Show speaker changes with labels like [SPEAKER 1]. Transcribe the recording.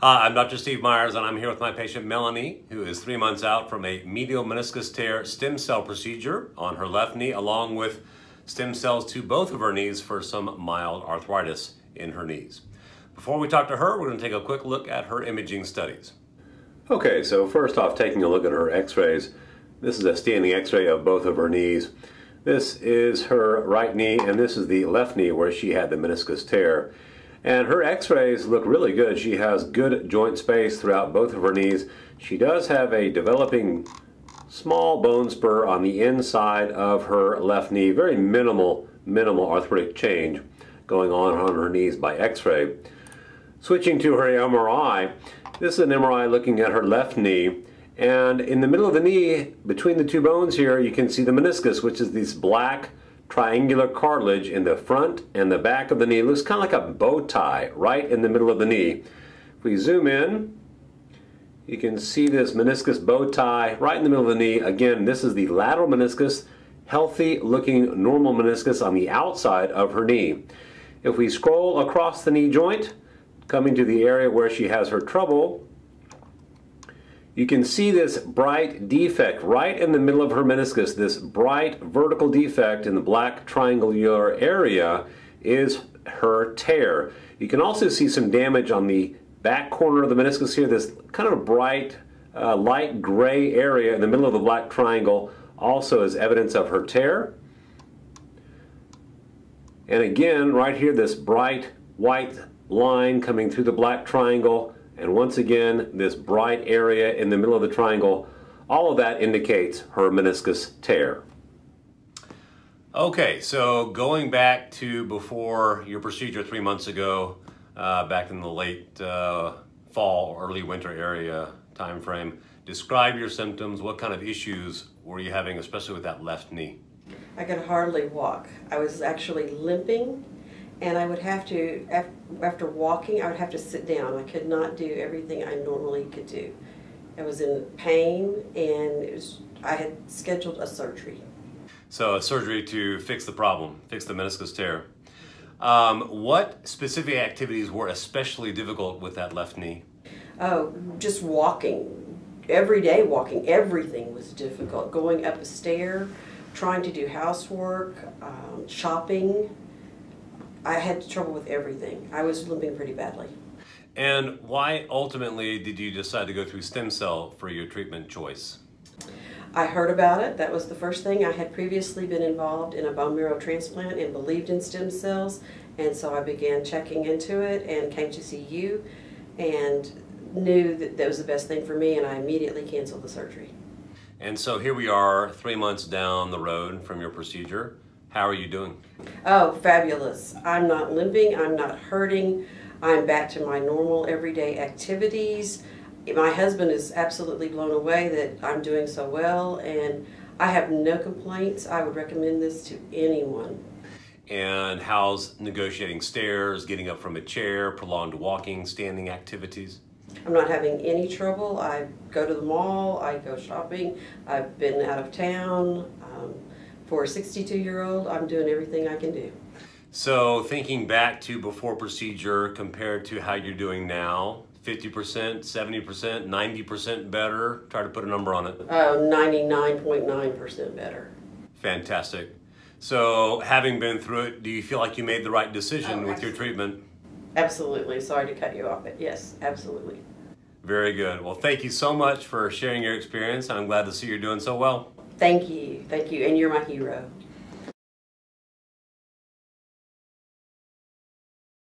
[SPEAKER 1] Hi, I'm Dr. Steve Meyers, and I'm here with my patient Mellanie, who is three months out from a medial meniscus tear stem cell procedure on her left knee, along with stem cells to both of her knees for some mild arthritis in her knees. Before we talk to her, we're going to take a quick look at her imaging studies. Okay, so first off, taking a look at her x-rays. This is a standing x-ray of both of her knees. This is her right knee, and this is the left knee where she had the meniscus tear. And her x-rays look really good. She has good joint space throughout both of her knees. She does have a developing small bone spur on the inside of her left knee. Very minimal, minimal arthritic change going on on her knees by x-ray. Switching to her MRI, this is an MRI looking at her left knee. And in the middle of the knee, between the two bones here, you can see the meniscus, which is this black triangular cartilage in the front and the back of the knee. It looks kind of like a bow tie right in the middle of the knee. If we zoom in, you can see this meniscus bow tie right in the middle of the knee. Again, this is the lateral meniscus, healthy looking normal meniscus on the outside of her knee. If we scroll across the knee joint, coming to the area where she has her trouble, you can see this bright defect right in the middle of her meniscus. This bright vertical defect in the black triangular area is her tear. You can also see some damage on the back corner of the meniscus here, this kind of bright uh, light gray area in the middle of the black triangle also is evidence of her tear. And again, right here, this bright white line coming through the black triangle and once again, this bright area in the middle of the triangle, all of that indicates her meniscus tear. Okay, so going back to before your procedure three months ago, uh, back in the late uh, fall, early winter area time frame, describe your symptoms. What kind of issues were you having, especially with that left knee?
[SPEAKER 2] I could hardly walk. I was actually limping and I would have to, after walking, I would have to sit down. I could not do everything I normally could do. I was in pain, and it was, I had scheduled a surgery.
[SPEAKER 1] So a surgery to fix the problem, fix the meniscus tear. Um, what specific activities were especially difficult with that left knee?
[SPEAKER 2] Oh, just walking. Every day walking, everything was difficult. Going up a stair, trying to do housework, um, shopping, I had trouble with everything. I was limping pretty badly.
[SPEAKER 1] And why ultimately did you decide to go through stem cell for your treatment choice?
[SPEAKER 2] I heard about it. That was the first thing. I had previously been involved in a bone marrow transplant and believed in stem cells. And so I began checking into it and came to see you and knew that that was the best thing for me and I immediately canceled the surgery.
[SPEAKER 1] And so here we are three months down the road from your procedure. How are you doing?
[SPEAKER 2] Oh, fabulous. I'm not limping, I'm not hurting, I'm back to my normal everyday activities. My husband is absolutely blown away that I'm doing so well, and I have no complaints. I would recommend this to anyone.
[SPEAKER 1] And how's negotiating stairs, getting up from a chair, prolonged walking, standing activities?
[SPEAKER 2] I'm not having any trouble. I go to the mall, I go shopping, I've been out of town. Um, for a 62 year old, I'm doing everything I can do.
[SPEAKER 1] So thinking back to before procedure compared to how you're doing now, 50%, 70%, 90% better? Try to put a number on it.
[SPEAKER 2] Uh, 99.9% better.
[SPEAKER 1] Fantastic. So having been through it, do you feel like you made the right decision oh, with your treatment?
[SPEAKER 2] Absolutely. Sorry to cut you off, but yes, absolutely.
[SPEAKER 1] Very good. Well, thank you so much for sharing your experience. I'm glad to see you're doing so well.
[SPEAKER 2] Thank you. Thank you. And you're my hero.